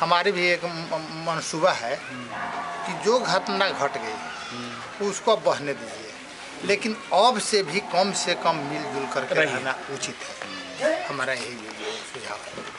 हमारी भी एक मनसूबा है कि जो घटना घट गई उसको अब बहने दीजिए। लेकिन अब से भी कम से कम मिलजुल करके रहना उचित है। हमारा यही सुझाव है।